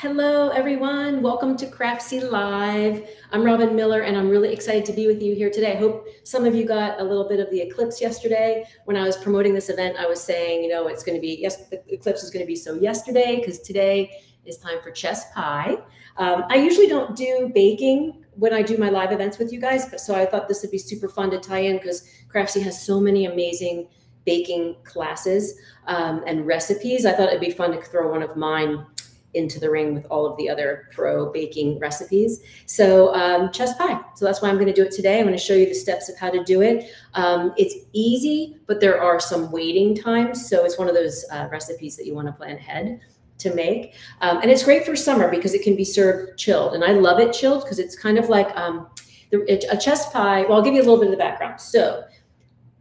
Hello, everyone. Welcome to Craftsy Live. I'm Robin Miller, and I'm really excited to be with you here today. I hope some of you got a little bit of the eclipse yesterday. When I was promoting this event, I was saying, you know, it's going to be, yes, the eclipse is going to be so yesterday, because today is time for chess pie. Um, I usually don't do baking when I do my live events with you guys, but so I thought this would be super fun to tie in because Craftsy has so many amazing baking classes um, and recipes. I thought it'd be fun to throw one of mine into the ring with all of the other pro baking recipes. So um, chess pie. So that's why I'm going to do it today. I'm going to show you the steps of how to do it. Um, it's easy, but there are some waiting times. So it's one of those uh, recipes that you want to plan ahead to make. Um, and it's great for summer because it can be served chilled. And I love it chilled because it's kind of like um, the, a chess pie. Well, I'll give you a little bit of the background. So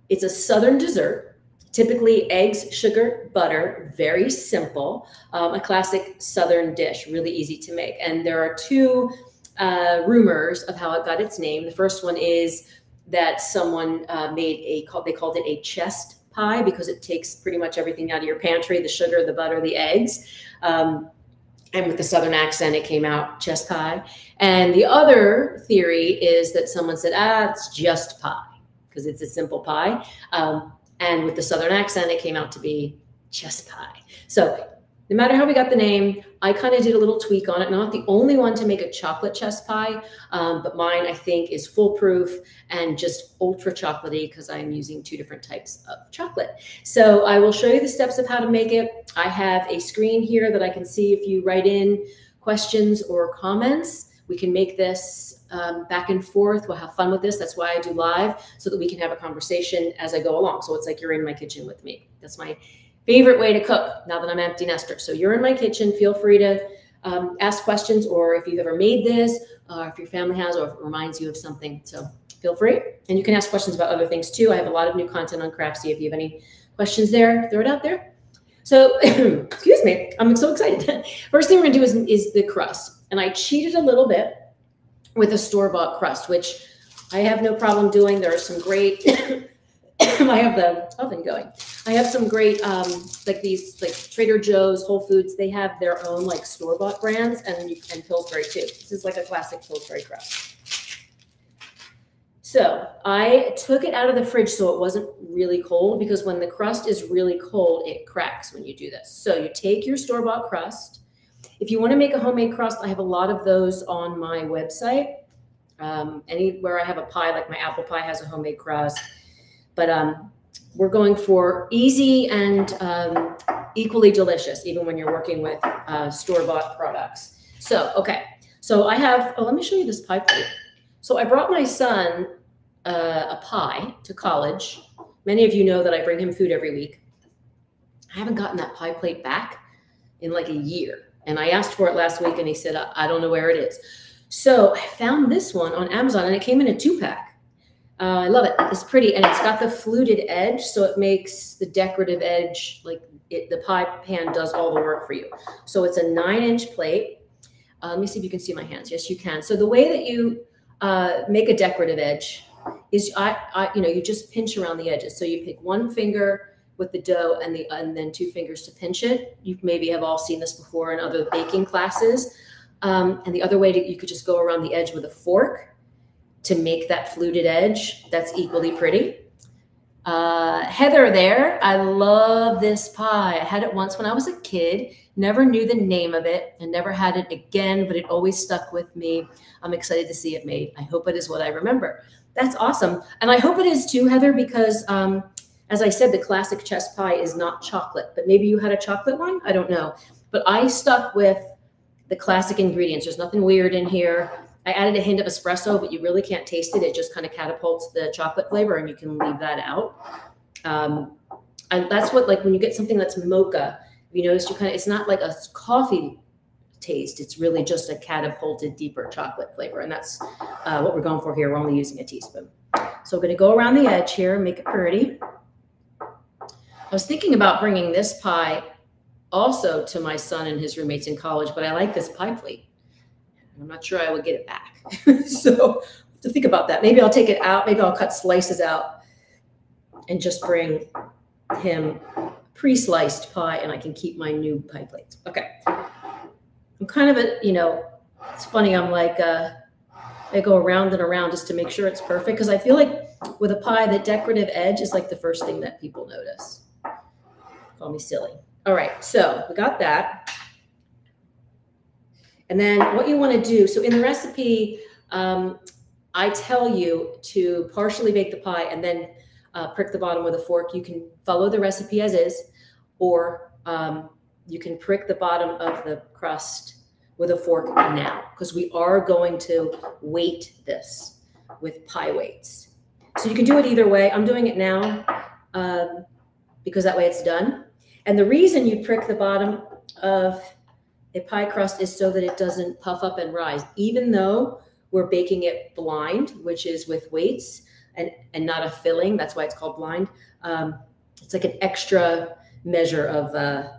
it's a Southern dessert Typically, eggs, sugar, butter, very simple. Um, a classic Southern dish, really easy to make. And there are two uh, rumors of how it got its name. The first one is that someone uh, made a, they called it a chest pie because it takes pretty much everything out of your pantry the sugar, the butter, the eggs. Um, and with the southern accent it came out chest pie and the other theory is that someone said ah it's just pie because it's a simple pie um, and with the Southern accent, it came out to be chess pie. So no matter how we got the name, I kind of did a little tweak on it. Not the only one to make a chocolate chess pie, um, but mine I think is foolproof and just ultra chocolatey because I'm using two different types of chocolate. So I will show you the steps of how to make it. I have a screen here that I can see if you write in questions or comments. We can make this um, back and forth. We'll have fun with this. That's why I do live so that we can have a conversation as I go along. So it's like you're in my kitchen with me. That's my favorite way to cook now that I'm empty nester. So you're in my kitchen. Feel free to um, ask questions or if you've ever made this, or if your family has, or if it reminds you of something. So feel free. And you can ask questions about other things too. I have a lot of new content on Craftsy. If you have any questions there, throw it out there. So, excuse me, I'm so excited. First thing we're gonna do is, is the crust. And I cheated a little bit with a store-bought crust, which I have no problem doing. There are some great, I have the oven going. I have some great, um, like these, like Trader Joe's, Whole Foods, they have their own like store-bought brands and, and Pillsbury too. This is like a classic Pillsbury crust. So I took it out of the fridge so it wasn't really cold because when the crust is really cold, it cracks when you do this. So you take your store-bought crust, if you want to make a homemade crust, I have a lot of those on my website. Um, anywhere I have a pie, like my apple pie has a homemade crust. But um, we're going for easy and um, equally delicious, even when you're working with uh, store-bought products. So, okay. So I have, oh, let me show you this pie plate. So I brought my son uh, a pie to college. Many of you know that I bring him food every week. I haven't gotten that pie plate back in like a year. And I asked for it last week and he said, I, don't know where it is. So I found this one on Amazon and it came in a two pack. Uh, I love it. It's pretty and it's got the fluted edge. So it makes the decorative edge like it, the pie pan does all the work for you. So it's a nine inch plate. Uh, let me see if you can see my hands. Yes, you can. So the way that you uh, make a decorative edge is I, I, you know, you just pinch around the edges. So you pick one finger with the dough and the and then two fingers to pinch it. You maybe have all seen this before in other baking classes. Um, and the other way to, you could just go around the edge with a fork to make that fluted edge. That's equally pretty. Uh, Heather there, I love this pie. I had it once when I was a kid, never knew the name of it and never had it again, but it always stuck with me. I'm excited to see it made. I hope it is what I remember. That's awesome. And I hope it is too, Heather, because um, as I said, the classic chess pie is not chocolate, but maybe you had a chocolate one. I don't know. But I stuck with the classic ingredients. There's nothing weird in here. I added a hint of espresso, but you really can't taste it. It just kind of catapults the chocolate flavor, and you can leave that out. Um, and that's what, like, when you get something that's mocha, you notice you kind of, it's not like a coffee taste. It's really just a catapulted deeper chocolate flavor. And that's uh, what we're going for here. We're only using a teaspoon. So we're going to go around the edge here and make it pretty. I was thinking about bringing this pie also to my son and his roommates in college, but I like this pie plate. I'm not sure I would get it back. so to think about that. Maybe I'll take it out. Maybe I'll cut slices out and just bring him pre-sliced pie and I can keep my new pie plates. Okay. I'm kind of a, you know, it's funny. I'm like, uh, I go around and around just to make sure it's perfect because I feel like with a pie, the decorative edge is like the first thing that people notice. Call me silly. All right, so we got that. And then what you want to do, so in the recipe, um, I tell you to partially bake the pie and then uh, prick the bottom with a fork. You can follow the recipe as is, or um, you can prick the bottom of the crust with a fork now, because we are going to weight this with pie weights. So you can do it either way. I'm doing it now um, because that way it's done. And the reason you prick the bottom of a pie crust is so that it doesn't puff up and rise, even though we're baking it blind, which is with weights and, and not a filling. That's why it's called blind. Um, it's like an extra measure of uh,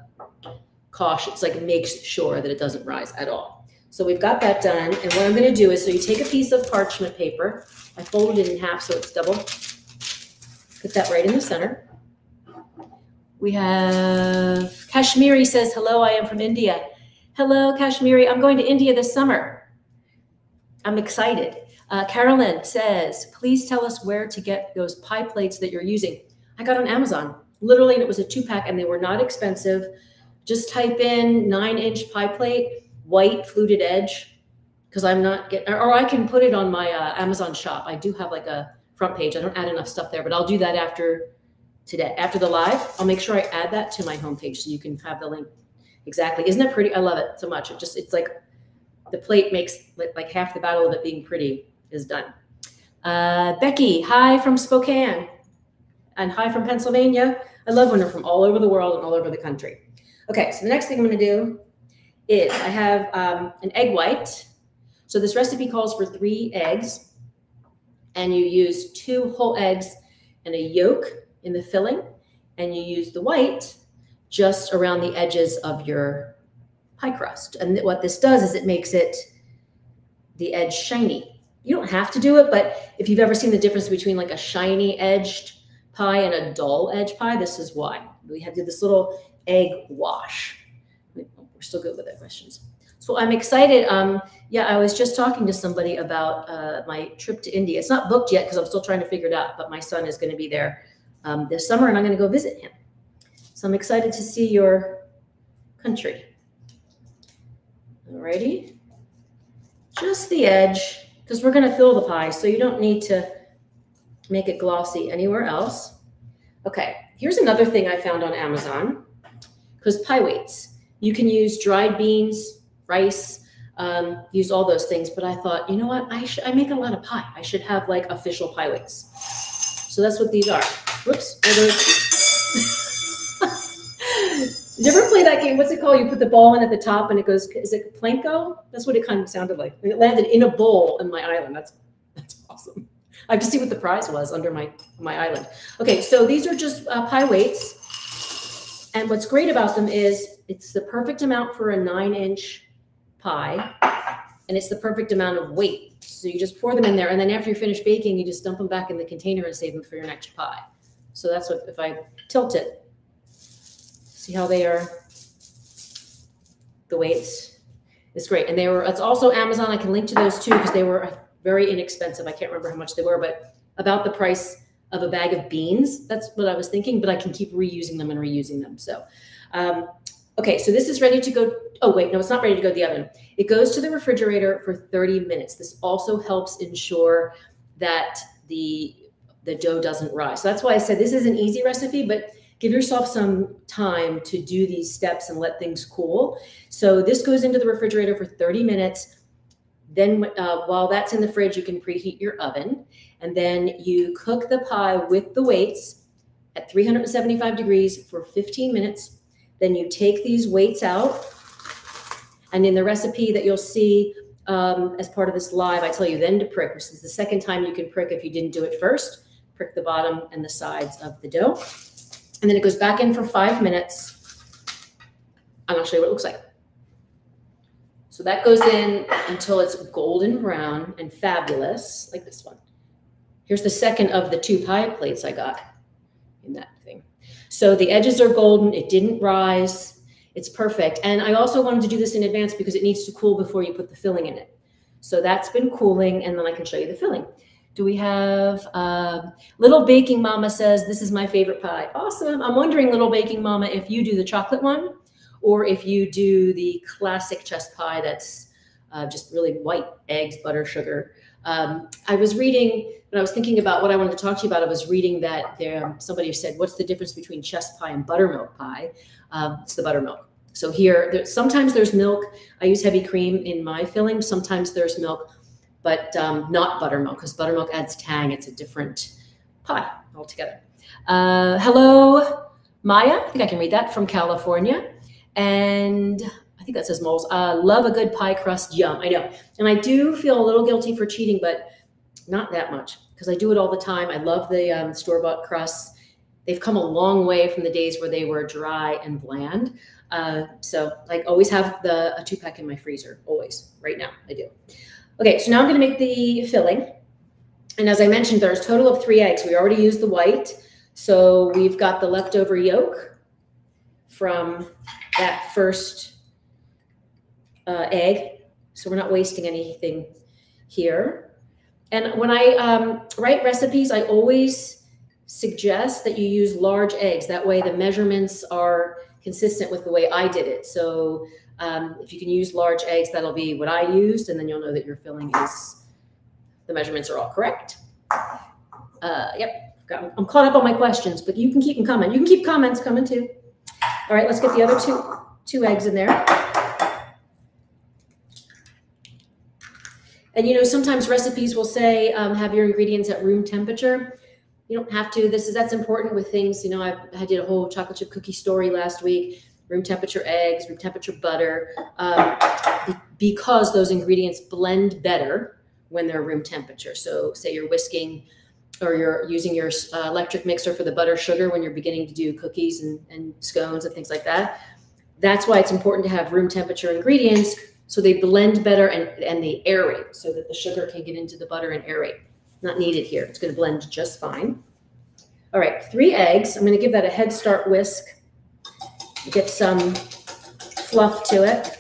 caution. It's like makes sure that it doesn't rise at all. So we've got that done. And what I'm going to do is, so you take a piece of parchment paper. I folded it in half so it's double. Put that right in the center. We have Kashmiri says, hello, I am from India. Hello, Kashmiri. I'm going to India this summer. I'm excited. Uh, Carolyn says, please tell us where to get those pie plates that you're using. I got on Amazon, literally, and it was a two pack and they were not expensive. Just type in nine inch pie plate, white fluted edge, because I'm not getting, or I can put it on my uh, Amazon shop. I do have like a front page. I don't add enough stuff there, but I'll do that after today. After the live, I'll make sure I add that to my homepage so you can have the link Exactly. Isn't it pretty? I love it so much. It just, it's like the plate makes like, half the battle of it being pretty is done. Uh, Becky, hi from Spokane and hi from Pennsylvania. I love when they're from all over the world and all over the country. Okay, so the next thing I'm going to do is I have um, an egg white. So this recipe calls for three eggs, and you use two whole eggs and a yolk in the filling, and you use the white just around the edges of your pie crust. And what this does is it makes it the edge shiny. You don't have to do it, but if you've ever seen the difference between like a shiny edged pie and a dull edge pie, this is why. We have to do this little egg wash. We're still good with the questions. So I'm excited. Um, yeah, I was just talking to somebody about uh, my trip to India. It's not booked yet because I'm still trying to figure it out, but my son is going to be there um, this summer and I'm going to go visit him. So I'm excited to see your country. Alrighty. Just the edge, because we're going to fill the pie, so you don't need to make it glossy anywhere else. Okay, here's another thing I found on Amazon, because pie weights. You can use dried beans, rice, um, use all those things. But I thought, you know what? I I make a lot of pie. I should have like official pie weights. So that's what these are. Whoops. Did you ever play that game? What's it called? You put the ball in at the top and it goes, is it Plinko? That's what it kind of sounded like. It landed in a bowl in my island. That's that's awesome. I have to see what the prize was under my, my island. Okay, so these are just uh, pie weights. And what's great about them is it's the perfect amount for a nine inch pie. And it's the perfect amount of weight. So you just pour them in there. And then after you finish baking, you just dump them back in the container and save them for your next pie. So that's what, if I tilt it, See how they are, the weights is great. And they were, it's also Amazon. I can link to those too because they were uh, very inexpensive. I can't remember how much they were, but about the price of a bag of beans. That's what I was thinking, but I can keep reusing them and reusing them. So, um, okay, so this is ready to go. Oh, wait, no, it's not ready to go to the oven. It goes to the refrigerator for 30 minutes. This also helps ensure that the the dough doesn't rise. So that's why I said this is an easy recipe, but give yourself some time to do these steps and let things cool. So this goes into the refrigerator for 30 minutes. Then uh, while that's in the fridge, you can preheat your oven. And then you cook the pie with the weights at 375 degrees for 15 minutes. Then you take these weights out. And in the recipe that you'll see um, as part of this live, I tell you then to prick. This is the second time you can prick if you didn't do it first. Prick the bottom and the sides of the dough. And then it goes back in for five minutes. And I'll show you what it looks like. So that goes in until it's golden brown and fabulous, like this one. Here's the second of the two pie plates I got in that thing. So the edges are golden. It didn't rise. It's perfect. And I also wanted to do this in advance because it needs to cool before you put the filling in it. So that's been cooling and then I can show you the filling. Do we have uh, Little Baking Mama says, this is my favorite pie. Awesome. I'm wondering, Little Baking Mama, if you do the chocolate one or if you do the classic chess pie that's uh, just really white eggs, butter, sugar. Um, I was reading, when I was thinking about what I wanted to talk to you about, I was reading that there, somebody said, what's the difference between chess pie and buttermilk pie? Um, it's the buttermilk. So here, there, sometimes there's milk. I use heavy cream in my filling. Sometimes there's milk, but um, not buttermilk because buttermilk adds tang. It's a different pie altogether. Uh, hello, Maya. I think I can read that from California. And I think that says moles. Uh, love a good pie crust. Yum. I know. And I do feel a little guilty for cheating, but not that much because I do it all the time. I love the um, store bought crusts. They've come a long way from the days where they were dry and bland. Uh, so like always have the a two pack in my freezer, always. Right now, I do. Okay, so now I'm going to make the filling. And as I mentioned, there's a total of three eggs. We already used the white. So we've got the leftover yolk from that first uh, egg. So we're not wasting anything here. And when I um, write recipes, I always suggest that you use large eggs. That way the measurements are consistent with the way I did it. So um, if you can use large eggs, that'll be what I used, and then you'll know that your filling is, the measurements are all correct. Uh, yep, I'm caught up on my questions, but you can keep them coming. You can keep comments coming too. All right, let's get the other two, two eggs in there. And you know, sometimes recipes will say um, have your ingredients at room temperature you don't have to. This is that's important with things. You know, I, I did a whole chocolate chip cookie story last week. Room temperature eggs, room temperature butter, um, because those ingredients blend better when they're room temperature. So, say you're whisking or you're using your uh, electric mixer for the butter sugar when you're beginning to do cookies and, and scones and things like that. That's why it's important to have room temperature ingredients so they blend better and, and they aerate so that the sugar can get into the butter and aerate. Not needed here. It's going to blend just fine. All right, three eggs. I'm going to give that a head start whisk. Get some fluff to it.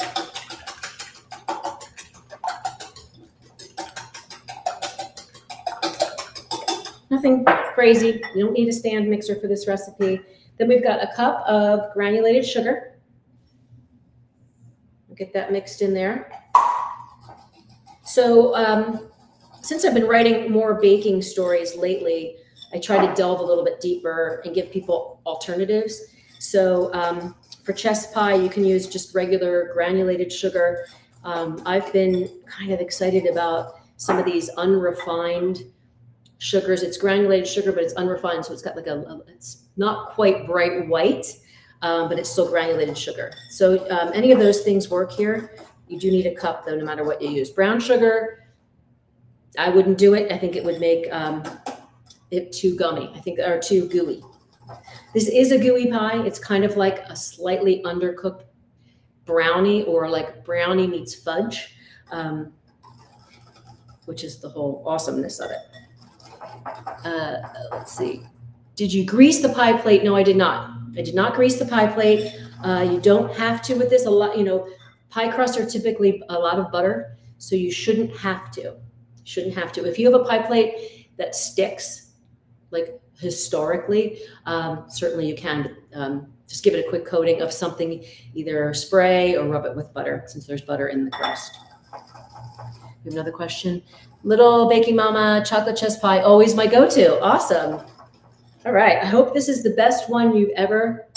Crazy. You don't need a stand mixer for this recipe. Then we've got a cup of granulated sugar. Get that mixed in there. So um, since I've been writing more baking stories lately, I try to delve a little bit deeper and give people alternatives. So um, for chess pie, you can use just regular granulated sugar. Um, I've been kind of excited about some of these unrefined sugars. It's granulated sugar, but it's unrefined, so it's got like a, it's not quite bright white, um, but it's still granulated sugar. So um, any of those things work here. You do need a cup though, no matter what you use. Brown sugar, I wouldn't do it. I think it would make um, it too gummy. I think or too gooey. This is a gooey pie. It's kind of like a slightly undercooked brownie or like brownie meets fudge, um, which is the whole awesomeness of it. Uh, let's see. Did you grease the pie plate? No, I did not. I did not grease the pie plate. Uh, you don't have to with this. A lot, you know, pie crusts are typically a lot of butter, so you shouldn't have to. Shouldn't have to. If you have a pie plate that sticks, like historically, um, certainly you can um, just give it a quick coating of something, either spray or rub it with butter, since there's butter in the crust. We have another question. Little Baking Mama chocolate chess pie, always my go-to. Awesome. All right. I hope this is the best one you've ever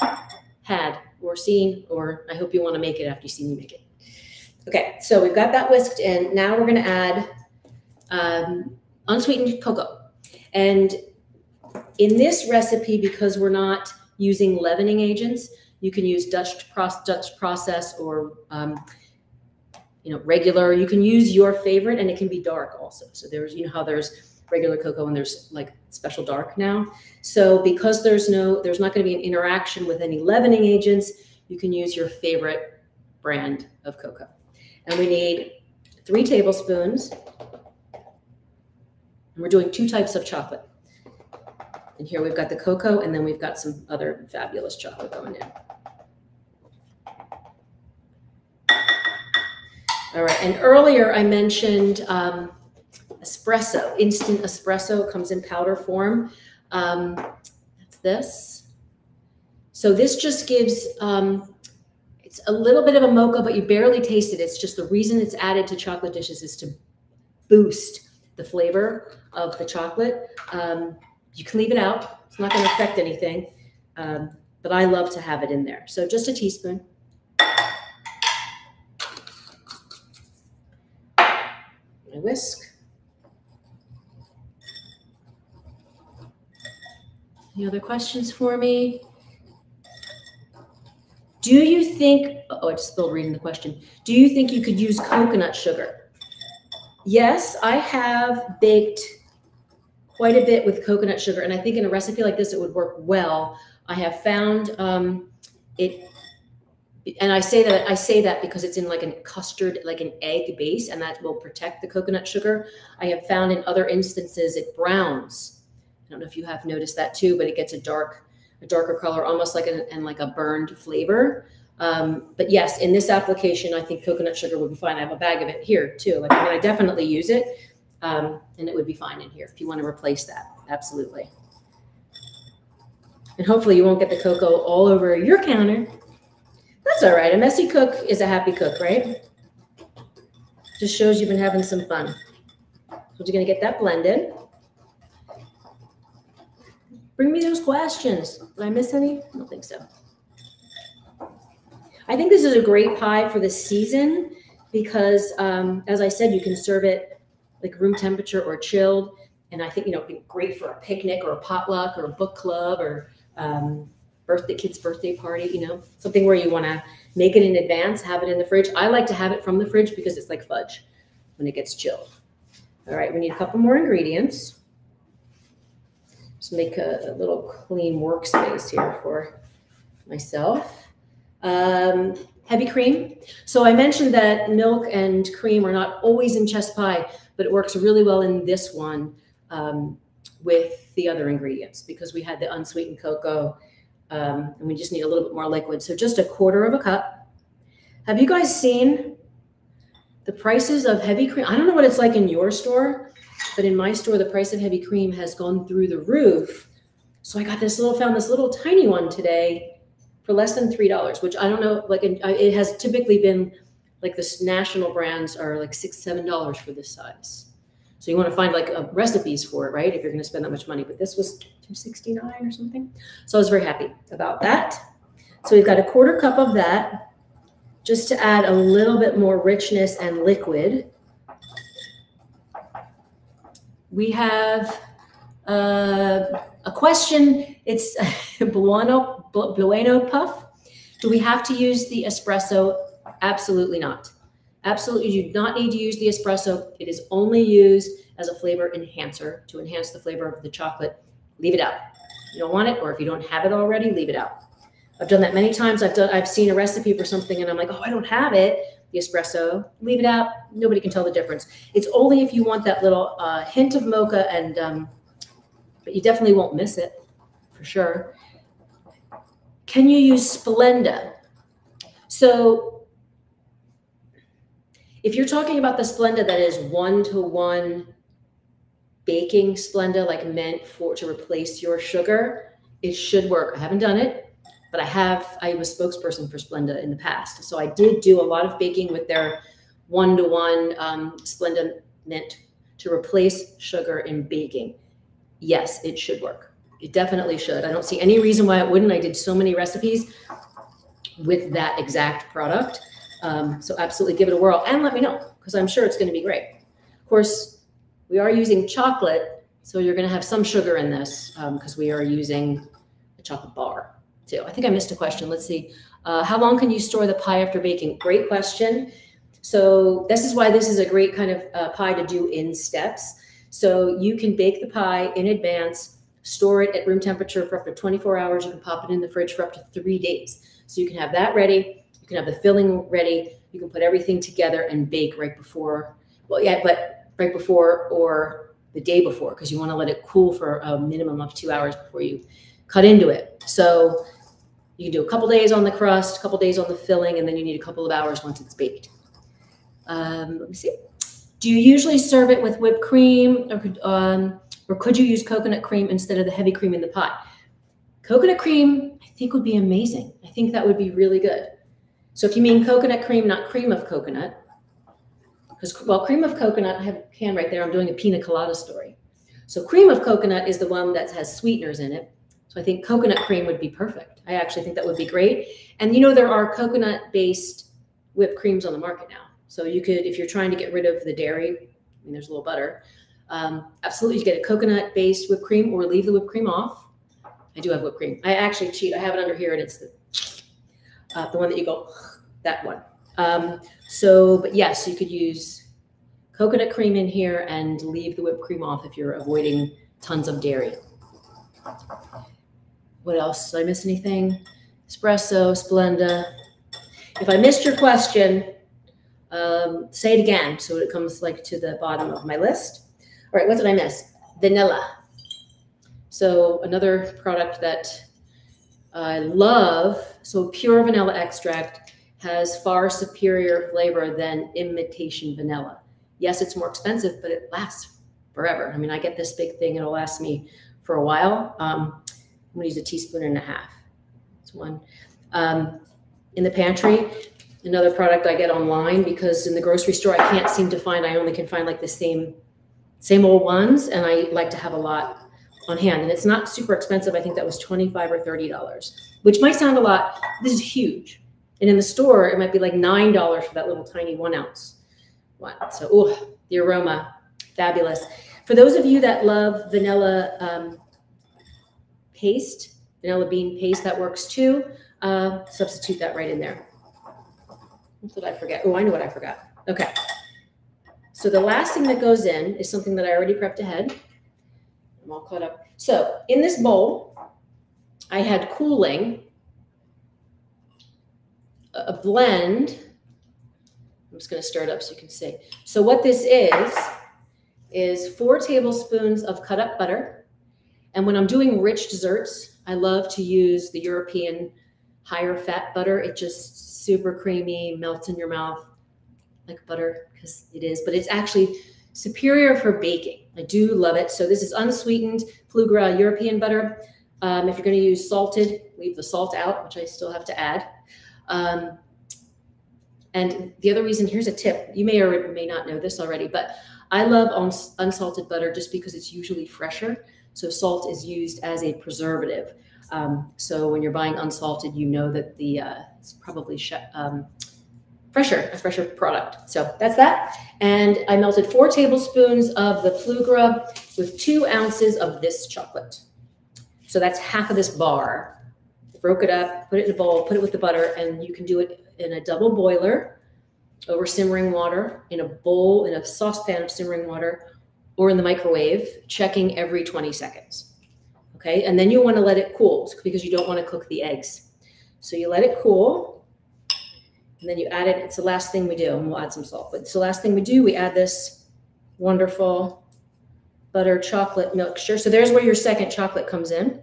had or seen, or I hope you want to make it after you see me make it. Okay, so we've got that whisked in. Now we're going to add um, unsweetened cocoa. And in this recipe, because we're not using leavening agents, you can use Dutch, process, Dutch process or um, you know regular. You can use your favorite, and it can be dark also. So there's you know how there's regular cocoa and there's like special dark now. So because there's no there's not going to be an interaction with any leavening agents, you can use your favorite brand of cocoa. And we need three tablespoons and we're doing two types of chocolate. And here we've got the cocoa, and then we've got some other fabulous chocolate going in. All right, and earlier I mentioned um, espresso, instant espresso comes in powder form. Um, that's this. So this just gives, um, it's a little bit of a mocha, but you barely taste it. It's just the reason it's added to chocolate dishes is to boost the flavor of the chocolate. Um, you can leave it out. It's not going to affect anything, um, but I love to have it in there. So just a teaspoon. I whisk. Any other questions for me? Do you think, oh, I just spilled reading the question. Do you think you could use coconut sugar? Yes, I have baked quite a bit with coconut sugar. And I think in a recipe like this, it would work well. I have found um, it, and I say that I say that because it's in like a custard, like an egg base, and that will protect the coconut sugar. I have found in other instances it browns. I don't know if you have noticed that too, but it gets a dark, a darker color, almost like a and like a burned flavor. Um, but yes, in this application, I think coconut sugar would be fine. I have a bag of it here too. Like I'm going to definitely use it. Um, and it would be fine in here if you want to replace that. Absolutely. And hopefully you won't get the cocoa all over your counter. That's all right. A messy cook is a happy cook, right? Just shows you've been having some fun. So you're going to get that blended. Bring me those questions. Did I miss any? I don't think so. I think this is a great pie for the season because, um, as I said, you can serve it like room temperature or chilled. And I think, you know, it'd be great for a picnic or a potluck or a book club or um, birthday kid's birthday party, you know, something where you want to make it in advance, have it in the fridge. I like to have it from the fridge because it's like fudge when it gets chilled. All right, we need a couple more ingredients. Just make a, a little clean workspace here for myself. Um, heavy cream. So I mentioned that milk and cream are not always in chess pie, but it works really well in this one um, with the other ingredients because we had the unsweetened cocoa um, and we just need a little bit more liquid. So just a quarter of a cup. Have you guys seen the prices of heavy cream? I don't know what it's like in your store, but in my store, the price of heavy cream has gone through the roof. So I got this little, found this little tiny one today for less than $3, which I don't know, like it has typically been like this national brands are like six, seven dollars for this size. So you want to find like recipes for it, right? If you're going to spend that much money. But this was 269 or something. So I was very happy about that. So we've got a quarter cup of that just to add a little bit more richness and liquid. We have uh, a question. It's Bueno, bueno Puff. Do we have to use the espresso Absolutely not. Absolutely, you do not need to use the espresso. It is only used as a flavor enhancer to enhance the flavor of the chocolate. Leave it out. You don't want it, or if you don't have it already, leave it out. I've done that many times. I've done. I've seen a recipe for something, and I'm like, oh, I don't have it. The espresso. Leave it out. Nobody can tell the difference. It's only if you want that little uh, hint of mocha, and um, but you definitely won't miss it for sure. Can you use Splenda? So if you're talking about the Splenda that is one to one baking Splenda, like meant for to replace your sugar, it should work. I haven't done it, but I have. I was spokesperson for Splenda in the past, so I did do a lot of baking with their one to one Splenda meant to replace sugar in baking. Yes, it should work. It definitely should. I don't see any reason why it wouldn't. I did so many recipes with that exact product. Um, so absolutely give it a whirl and let me know because I'm sure it's going to be great. Of course, we are using chocolate, so you're going to have some sugar in this because um, we are using a chocolate bar too. I think I missed a question. Let's see. Uh, how long can you store the pie after baking? Great question. So this is why this is a great kind of uh, pie to do in steps. So you can bake the pie in advance, store it at room temperature for up to 24 hours. You can pop it in the fridge for up to three days. So you can have that ready you can have the filling ready. You can put everything together and bake right before. Well, yeah, but right before or the day before because you want to let it cool for a minimum of two hours before you cut into it. So you can do a couple days on the crust, a couple days on the filling, and then you need a couple of hours once it's baked. Um, let me see. Do you usually serve it with whipped cream, or um, or could you use coconut cream instead of the heavy cream in the pot? Coconut cream, I think, would be amazing. I think that would be really good. So if you mean coconut cream, not cream of coconut, because well, cream of coconut, I have a can right there. I'm doing a pina colada story. So cream of coconut is the one that has sweeteners in it. So I think coconut cream would be perfect. I actually think that would be great. And you know, there are coconut based whipped creams on the market now. So you could, if you're trying to get rid of the dairy, I mean, there's a little butter. Um, absolutely, you get a coconut based whipped cream or leave the whipped cream off. I do have whipped cream. I actually cheat. I have it under here and it's the, uh, the one that you go, that one. Um, so, but yes, you could use coconut cream in here and leave the whipped cream off if you're avoiding tons of dairy. What else? Did I miss anything? Espresso, Splenda. If I missed your question, um, say it again so it comes like to the bottom of my list. All right, what did I miss? Vanilla. So another product that I love, so pure vanilla extract has far superior flavor than imitation vanilla. Yes, it's more expensive, but it lasts forever. I mean, I get this big thing, it'll last me for a while. Um, I'm gonna use a teaspoon and a half. It's one. Um, in the pantry, another product I get online because in the grocery store I can't seem to find, I only can find like the same, same old ones. And I like to have a lot on hand. And it's not super expensive. I think that was 25 or $30, which might sound a lot. This is huge. And in the store, it might be like $9 for that little tiny one ounce one. So, oh, the aroma, fabulous. For those of you that love vanilla um, paste, vanilla bean paste, that works too. Uh, substitute that right in there. What did I forget? Oh, I know what I forgot. Okay. So the last thing that goes in is something that I already prepped ahead. I'm all caught up. So in this bowl, I had cooling, a blend. I'm just going to stir it up so you can see. So what this is, is four tablespoons of cut up butter. And when I'm doing rich desserts, I love to use the European higher fat butter. It just super creamy, melts in your mouth like butter because it is, but it's actually superior for baking. I do love it. So this is unsweetened Plugra European butter. Um, if you're going to use salted, leave the salt out, which I still have to add. Um, and the other reason, here's a tip. You may or may not know this already, but I love uns unsalted butter just because it's usually fresher. So salt is used as a preservative. Um, so when you're buying unsalted, you know that the uh, it's probably um, fresher, a fresher product. So that's that. And I melted four tablespoons of the Plugra with two ounces of this chocolate. So that's half of this bar. Broke it up, put it in a bowl, put it with the butter, and you can do it in a double boiler over simmering water, in a bowl, in a saucepan of simmering water, or in the microwave, checking every 20 seconds. Okay, and then you want to let it cool because you don't want to cook the eggs. So you let it cool and then you add it. It's the last thing we do, and we'll add some salt. But it's the last thing we do. We add this wonderful butter chocolate mixture. So there's where your second chocolate comes in.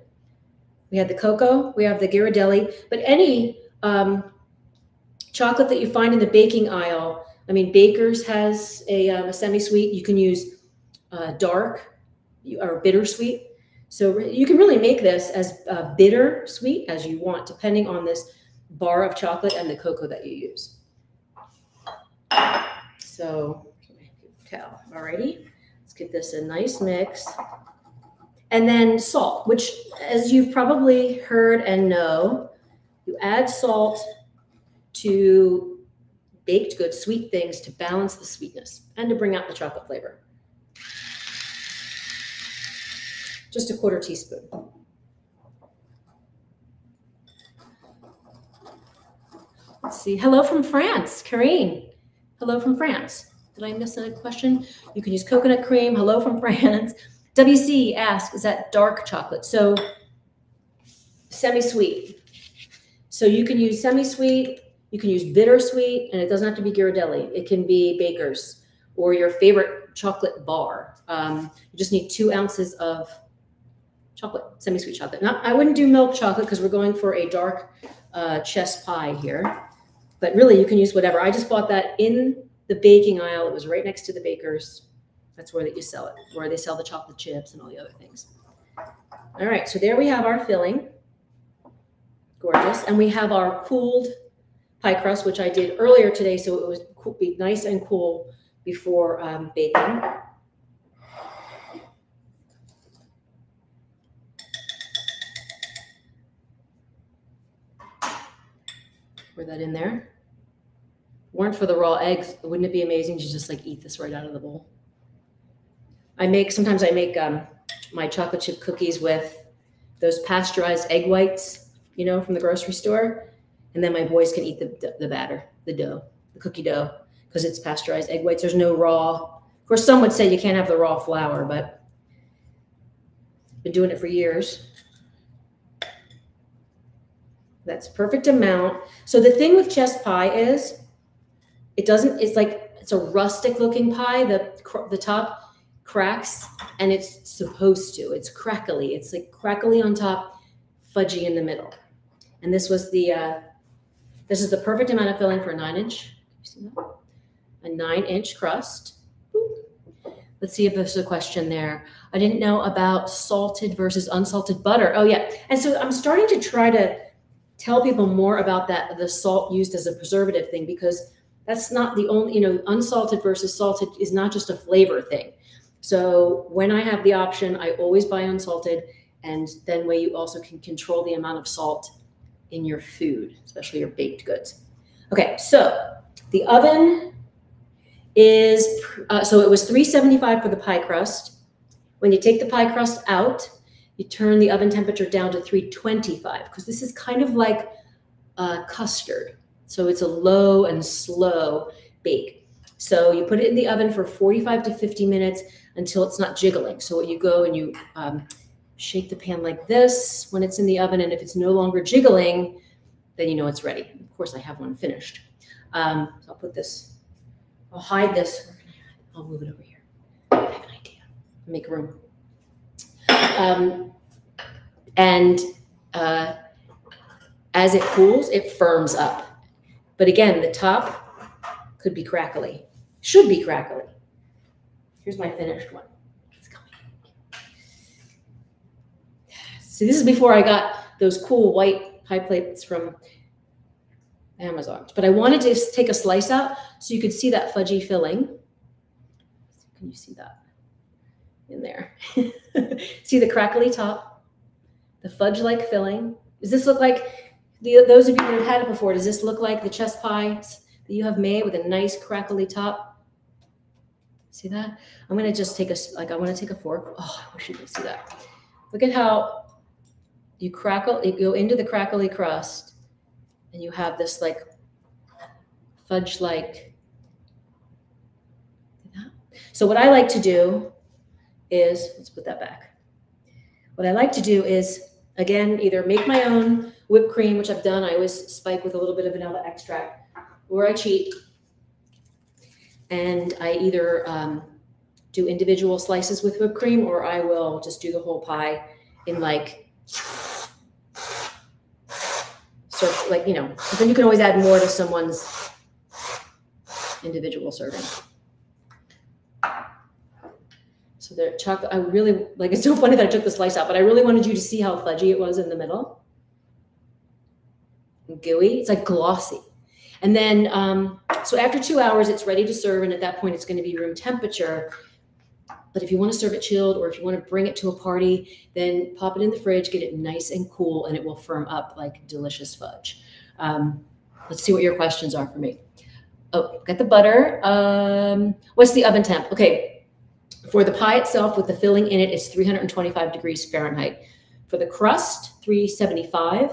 We have the cocoa, we have the Ghirardelli, but any um, chocolate that you find in the baking aisle. I mean, Baker's has a, um, a semi-sweet. You can use uh, dark or bittersweet. So you can really make this as uh, bitter sweet as you want, depending on this bar of chocolate and the cocoa that you use. So, tell. Alrighty, let's get this a nice mix. And then salt, which as you've probably heard and know, you add salt to baked goods, sweet things to balance the sweetness and to bring out the chocolate flavor. Just a quarter teaspoon. See. Hello from France, Karine. Hello from France. Did I miss a question? You can use coconut cream. Hello from France. WC asks, is that dark chocolate? So semi-sweet. So you can use semi-sweet, you can use bittersweet, and it doesn't have to be Ghirardelli. It can be Baker's or your favorite chocolate bar. Um, you just need two ounces of chocolate, semi-sweet chocolate. Now, I wouldn't do milk chocolate because we're going for a dark uh, chess pie here but really you can use whatever. I just bought that in the baking aisle. It was right next to the baker's. That's where that you sell it, where they sell the chocolate chips and all the other things. All right, so there we have our filling. Gorgeous. And we have our cooled pie crust, which I did earlier today, so it was be nice and cool before um, baking. Pour that in there. Weren't for the raw eggs, wouldn't it be amazing to just like eat this right out of the bowl? I make sometimes I make um, my chocolate chip cookies with those pasteurized egg whites, you know, from the grocery store, and then my boys can eat the the batter, the dough, the cookie dough, because it's pasteurized egg whites. There's no raw. Of course, some would say you can't have the raw flour, but I've been doing it for years. That's perfect amount. So the thing with chess pie is it doesn't, it's like, it's a rustic looking pie. The, the top cracks and it's supposed to, it's crackly. It's like crackly on top, fudgy in the middle. And this was the, uh, this is the perfect amount of filling for a nine inch. A nine inch crust. Let's see if there's a question there. I didn't know about salted versus unsalted butter. Oh yeah. And so I'm starting to try to tell people more about that the salt used as a preservative thing because that's not the only you know unsalted versus salted is not just a flavor thing. So when i have the option i always buy unsalted and then way you also can control the amount of salt in your food especially your baked goods. Okay so the oven is uh, so it was 375 for the pie crust. When you take the pie crust out you turn the oven temperature down to 325 because this is kind of like a custard. So it's a low and slow bake. So you put it in the oven for 45 to 50 minutes until it's not jiggling. So you go and you um, shake the pan like this when it's in the oven. And if it's no longer jiggling, then you know it's ready. Of course, I have one finished. Um, so I'll put this, I'll hide this. I'll move it over here. I have an idea. Make room. Um, and uh, as it cools, it firms up. But again, the top could be crackly, should be crackly. Here's my finished one. It's coming. See, this is before I got those cool white pie plates from Amazon. But I wanted to take a slice out so you could see that fudgy filling. Can you see that in there? see the crackly top, the fudge-like filling. Does this look like, the, those of you that have had it before, does this look like the chess pies that you have made with a nice crackly top? See that? I'm gonna just take a, like I wanna take a fork. Oh, I wish you could see that. Look at how you crackle, you go into the crackly crust and you have this like fudge-like, so what I like to do is, let's put that back. What I like to do is, again, either make my own whipped cream, which I've done. I always spike with a little bit of vanilla extract, or I cheat. And I either um, do individual slices with whipped cream, or I will just do the whole pie in like, sort like, you know, then you can always add more to someone's individual serving. So the chocolate, I really like. It's so funny that I took the slice out, but I really wanted you to see how fudgy it was in the middle. Gooey. It's like glossy. And then, um, so after two hours, it's ready to serve, and at that point, it's going to be room temperature. But if you want to serve it chilled, or if you want to bring it to a party, then pop it in the fridge, get it nice and cool, and it will firm up like delicious fudge. Um, let's see what your questions are for me. Oh, got the butter. Um, what's the oven temp? Okay, for the pie itself, with the filling in it, it's 325 degrees Fahrenheit. For the crust, 375.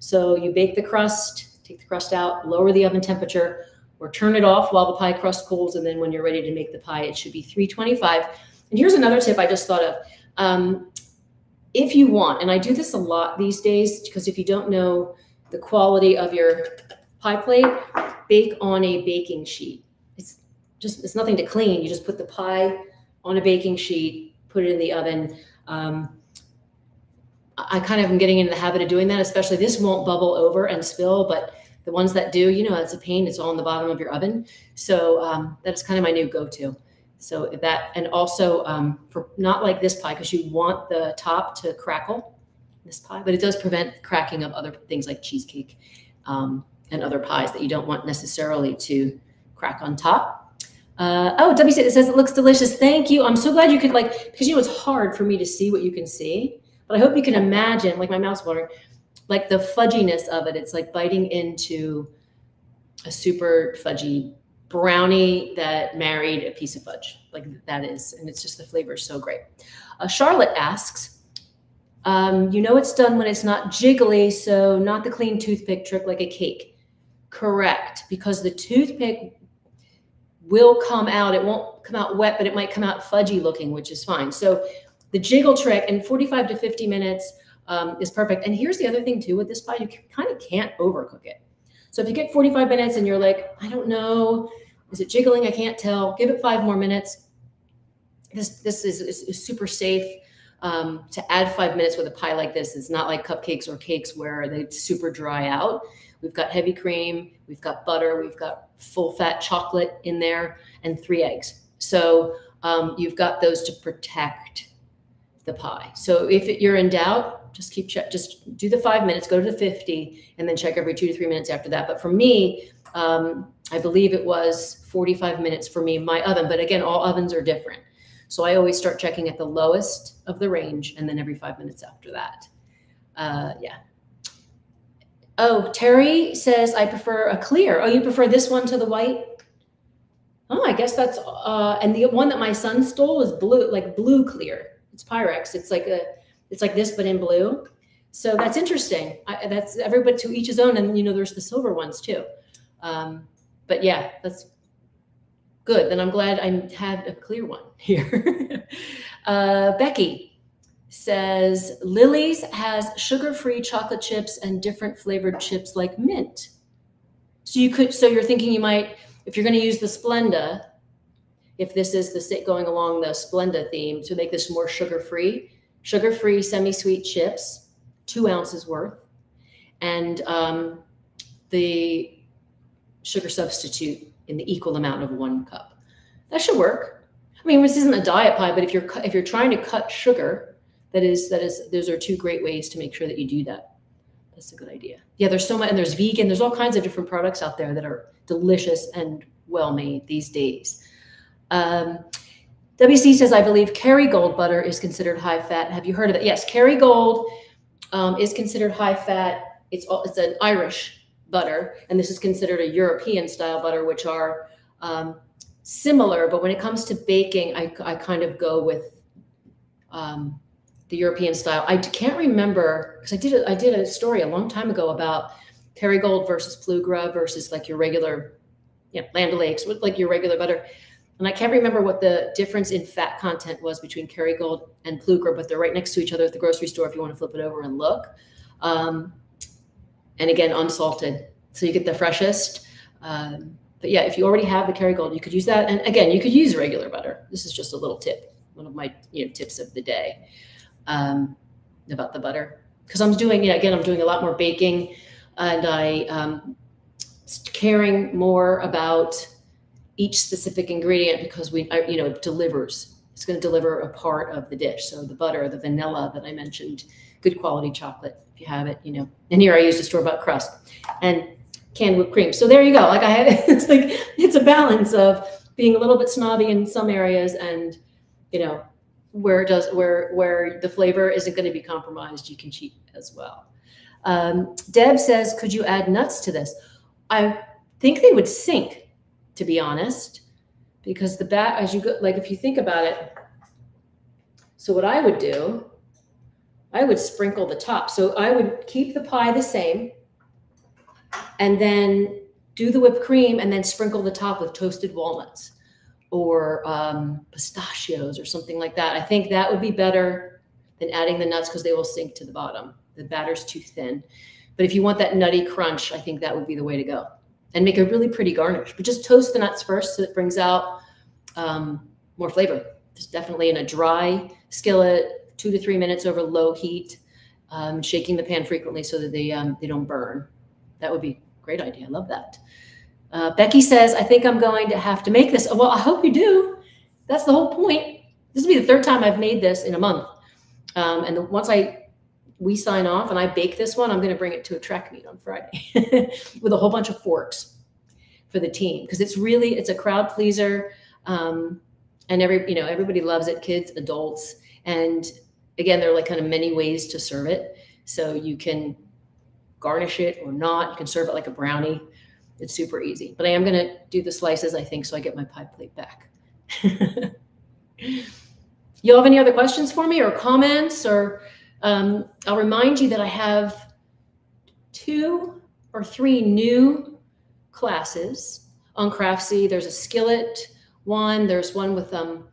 So you bake the crust, take the crust out, lower the oven temperature, or turn it off while the pie crust cools. And then when you're ready to make the pie, it should be 325. And here's another tip I just thought of. Um, if you want, and I do this a lot these days, because if you don't know the quality of your pie plate, bake on a baking sheet. It's just, it's nothing to clean. You just put the pie on a baking sheet, put it in the oven. Um, I kind of am getting into the habit of doing that, especially this won't bubble over and spill, but The ones that do, you know, it's a pain. It's all in the bottom of your oven. So um, that's kind of my new go-to. So that, and also um, for not like this pie, because you want the top to crackle, this pie, but it does prevent cracking of other things like cheesecake um, and other pies that you don't want necessarily to crack on top. Uh, oh, it says it looks delicious. Thank you. I'm so glad you could like, because you know, it's hard for me to see what you can see, but I hope you can imagine, like my mouth's watering, like the fudginess of it. It's like biting into a super fudgy brownie that married a piece of fudge. Like that is, and it's just the flavor is so great. Uh, Charlotte asks, um, you know it's done when it's not jiggly, so not the clean toothpick trick like a cake. Correct, because the toothpick will come out. It won't come out wet, but it might come out fudgy looking, which is fine. So the jiggle trick in 45 to 50 minutes um, is perfect. And here's the other thing too with this pie, you kind of can't overcook it. So if you get 45 minutes and you're like, I don't know, is it jiggling? I can't tell. Give it five more minutes. This this is, is, is super safe. Um, to add five minutes with a pie like this is not like cupcakes or cakes where they super dry out. We've got heavy cream, we've got butter, we've got full fat chocolate in there, and three eggs. So um, you've got those to protect the pie. So if you're in doubt, just keep check, just do the five minutes, go to the 50, and then check every two to three minutes after that. But for me, um, I believe it was 45 minutes for me, my oven. But again, all ovens are different. So I always start checking at the lowest of the range and then every five minutes after that. Uh, yeah. Oh, Terry says, I prefer a clear. Oh, you prefer this one to the white? Oh, I guess that's, uh, and the one that my son stole is blue, like blue clear. It's Pyrex. It's like a, it's like this, but in blue. So that's interesting. I, that's everybody to each his own. And, you know, there's the silver ones too. Um, but yeah, that's good. Then I'm glad I had a clear one here. uh, Becky says Lily's has sugar-free chocolate chips and different flavored chips like mint. So you could, so you're thinking you might, if you're going to use the Splenda, if this is the going along the Splenda theme to make this more sugar-free, sugar-free semi-sweet chips, two ounces worth, and um, the sugar substitute in the equal amount of one cup. That should work. I mean, this isn't a diet pie, but if you're if you're trying to cut sugar, that is that is those are two great ways to make sure that you do that. That's a good idea. Yeah, there's so much, and there's vegan. There's all kinds of different products out there that are delicious and well made these days. Um, WC says, I believe Kerrygold butter is considered high fat. Have you heard of it? Yes, Kerrygold um, is considered high fat. It's it's an Irish butter, and this is considered a European style butter, which are um, similar. But when it comes to baking, I, I kind of go with um, the European style. I can't remember because I did a, I did a story a long time ago about Kerrygold versus Plugra versus like your regular, you know, Land O'Lakes, like your regular butter. And I can't remember what the difference in fat content was between Kerrygold and Plugra, but they're right next to each other at the grocery store if you want to flip it over and look. Um, and again, unsalted. So you get the freshest. Um, but yeah, if you already have the Kerrygold, you could use that. And again, you could use regular butter. This is just a little tip, one of my you know tips of the day um, about the butter. Because I'm doing, again, I'm doing a lot more baking, and I um, caring more about each specific ingredient because we, you know, delivers. It's going to deliver a part of the dish. So the butter, the vanilla that I mentioned, good quality chocolate if you have it, you know. And here I used a store bought crust and canned whipped cream. So there you go. Like I had, it's like it's a balance of being a little bit snobby in some areas and you know where does where where the flavor isn't going to be compromised, you can cheat as well. Um, Deb says, could you add nuts to this? I think they would sink, to be honest, because the bat as you go like if you think about it. So what I would do I would sprinkle the top. So I would keep the pie the same and then do the whipped cream and then sprinkle the top with toasted walnuts or um, pistachios or something like that. I think that would be better than adding the nuts because they will sink to the bottom. The batter's too thin. But if you want that nutty crunch, I think that would be the way to go. And make a really pretty garnish. But just toast the nuts first so it brings out um, more flavor. Just definitely in a dry skillet, two to three minutes over low heat, um, shaking the pan frequently so that they, um, they don't burn. That would be great. great idea. I love that. Uh, Becky says, I think I'm going to have to make this. Well, I hope you do. That's the whole point. This will be the third time I've made this in a month. Um, and the, once I we sign off and I bake this one, I'm going to bring it to a track meet on Friday with a whole bunch of forks for the team because it's really it's a crowd pleaser, um, and every you know everybody loves it, kids, adults, and again, there are like kind of many ways to serve it. So you can garnish it or not. You can serve it like a brownie. It's super easy. But I am going to do the slices, I think, so I get my pie plate back. Y'all have any other questions for me or comments? Or um, I'll remind you that I have two or three new classes on Craftsy. There's a skillet one. There's one with um,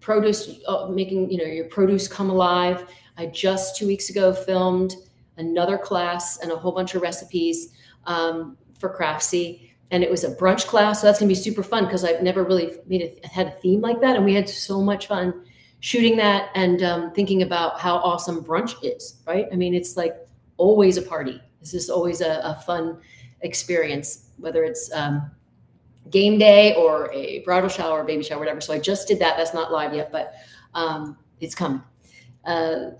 produce, uh, making you know your produce come alive. I just two weeks ago filmed another class and a whole bunch of recipes um, for Craftsy. And it was a brunch class. So that's going to be super fun because I've never really made a, had a theme like that. And we had so much fun shooting that and um, thinking about how awesome brunch is, right? I mean, it's like always a party. This is always a, a fun experience, whether it's um, game day or a bridal shower, or baby shower, whatever. So I just did that. That's not live yet, but um, it's coming. Uh,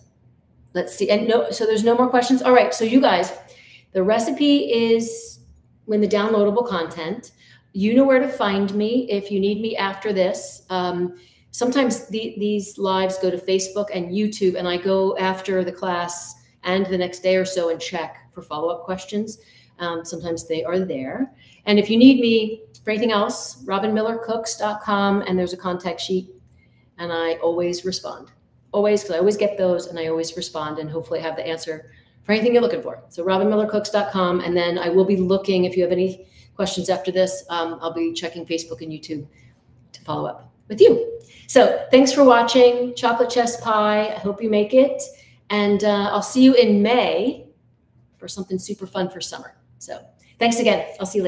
let's see. And no, so there's no more questions. All right. So you guys, the recipe is when the downloadable content. You know where to find me if you need me after this. Um, sometimes the, these lives go to Facebook and YouTube, and I go after the class and the next day or so and check for follow up questions. Um, sometimes they are there. And if you need me for anything else, robinmillercooks.com, and there's a contact sheet, and I always respond. Always, because I always get those and I always respond, and hopefully have the answer for anything you're looking for. So robinmillercooks.com, and then I will be looking if you have any questions after this. Um, I'll be checking Facebook and YouTube to follow up with you. So thanks for watching Chocolate Chess Pie. I hope you make it, and uh, I'll see you in May for something super fun for summer. So thanks again. I'll see you later.